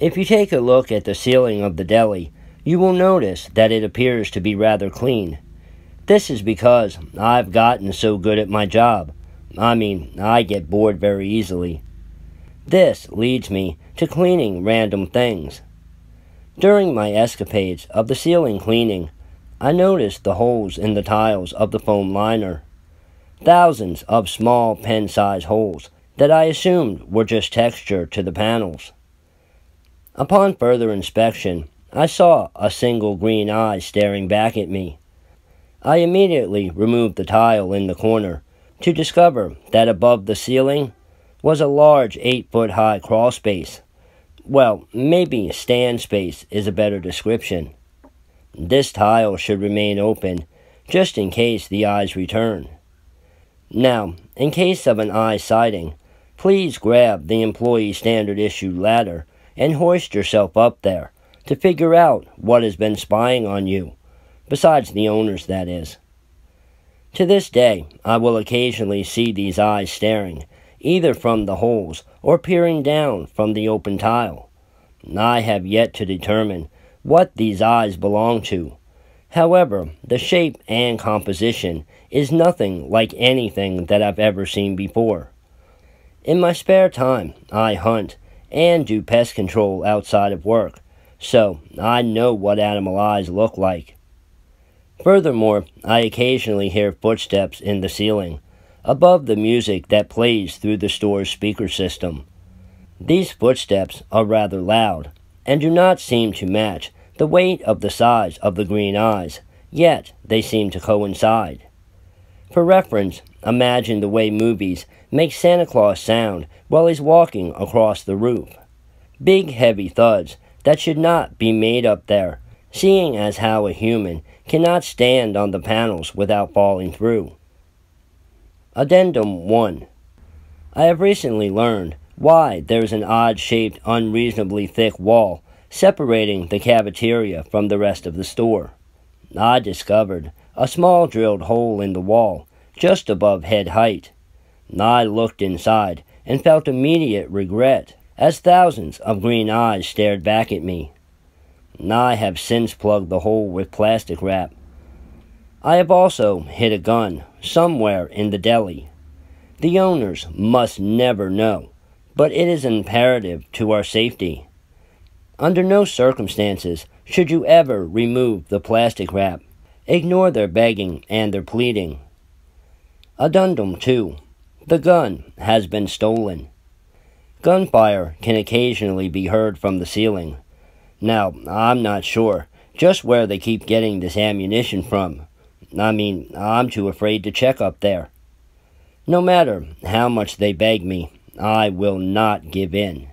If you take a look at the ceiling of the deli, you will notice that it appears to be rather clean. This is because I've gotten so good at my job. I mean, I get bored very easily. This leads me to cleaning random things. During my escapades of the ceiling cleaning, I noticed the holes in the tiles of the foam liner. Thousands of small pen-sized holes that I assumed were just texture to the panels. Upon further inspection, I saw a single green eye staring back at me. I immediately removed the tile in the corner to discover that above the ceiling was a large 8 foot high crawl space. Well, maybe stand space is a better description. This tile should remain open just in case the eyes return. Now, in case of an eye sighting, please grab the employee standard issue ladder and hoist yourself up there to figure out what has been spying on you, besides the owners, that is. To this day, I will occasionally see these eyes staring, either from the holes or peering down from the open tile. I have yet to determine what these eyes belong to. However, the shape and composition is nothing like anything that I've ever seen before. In my spare time, I hunt and do pest control outside of work, so I know what animal eyes look like. Furthermore, I occasionally hear footsteps in the ceiling, above the music that plays through the store's speaker system. These footsteps are rather loud, and do not seem to match the weight of the size of the green eyes, yet they seem to coincide. For reference, imagine the way movies make Santa Claus sound while he's walking across the roof. Big heavy thuds that should not be made up there, seeing as how a human cannot stand on the panels without falling through. Addendum 1. I have recently learned why there is an odd-shaped, unreasonably thick wall separating the cafeteria from the rest of the store. I discovered a small drilled hole in the wall just above head height. I looked inside and felt immediate regret as thousands of green eyes stared back at me. I have since plugged the hole with plastic wrap. I have also hid a gun somewhere in the deli. The owners must never know, but it is imperative to our safety. Under no circumstances should you ever remove the plastic wrap. Ignore their begging and their pleading. Addendum 2. The gun has been stolen. Gunfire can occasionally be heard from the ceiling. Now, I'm not sure just where they keep getting this ammunition from. I mean, I'm too afraid to check up there. No matter how much they beg me, I will not give in.